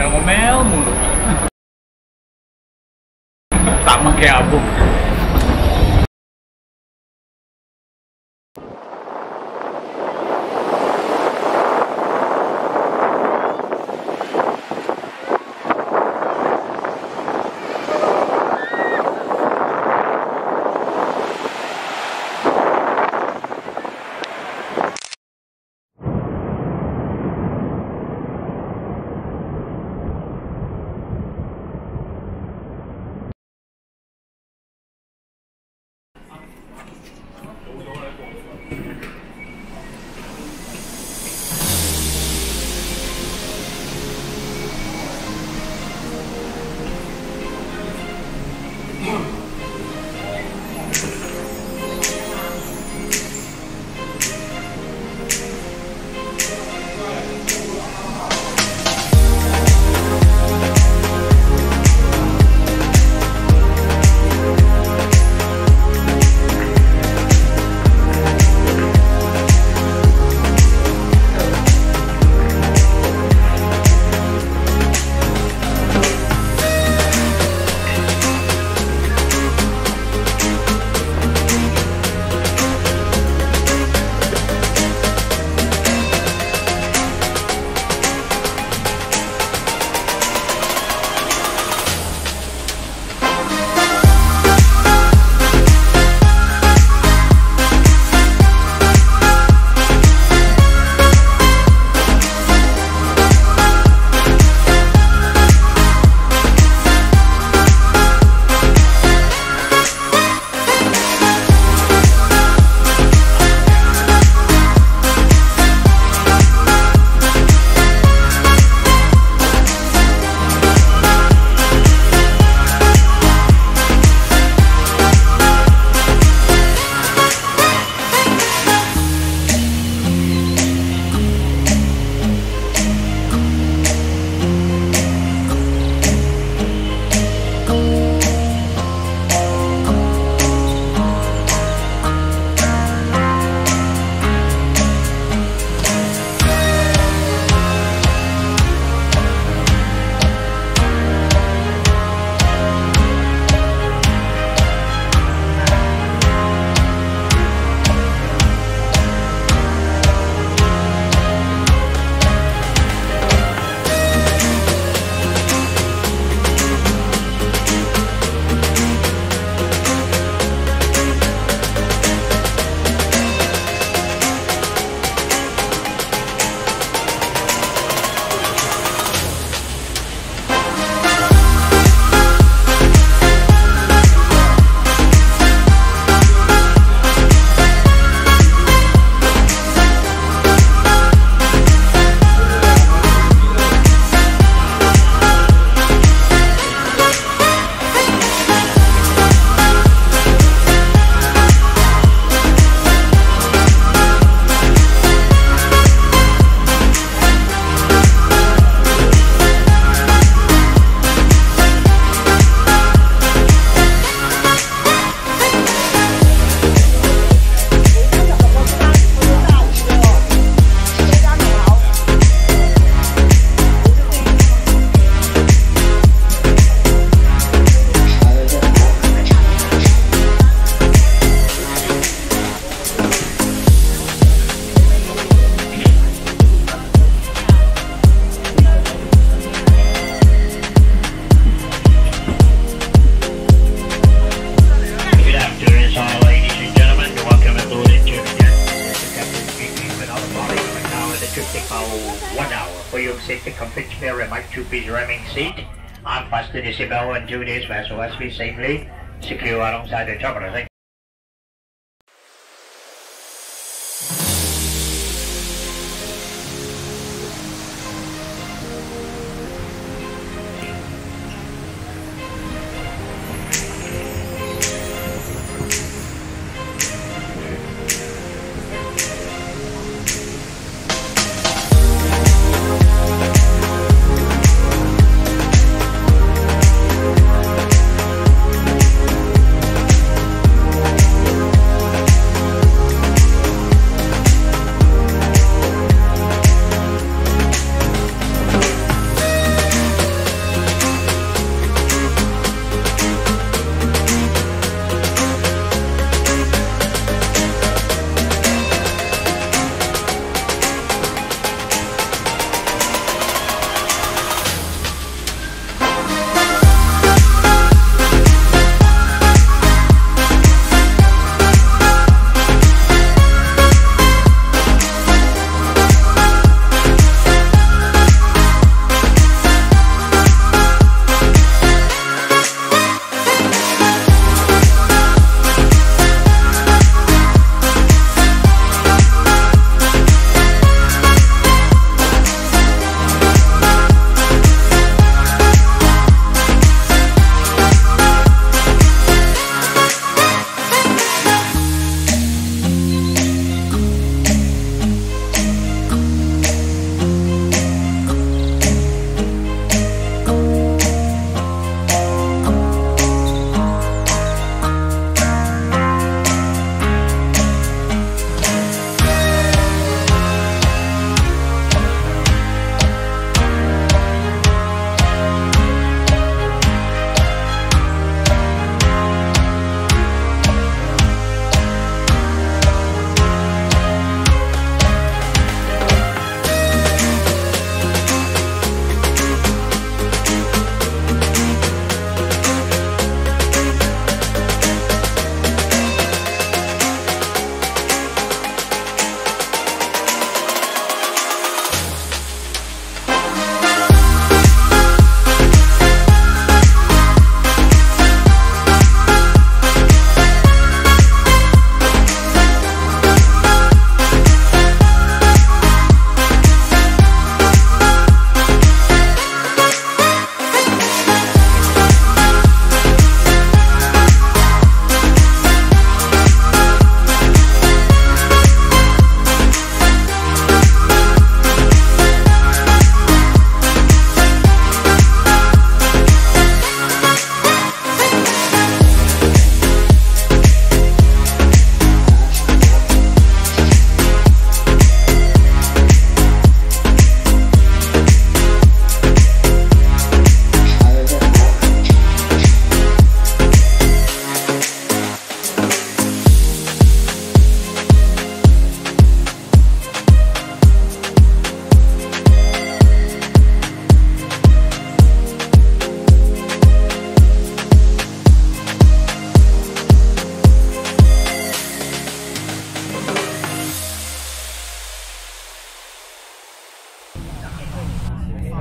ngomel mulu. Sama kayak abu about one hour. For your safety, complete spare and my two-piece ramming seat. I'm fasten the seatbelt and do this vessel as we safely secure alongside the terminal. Thank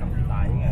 กับ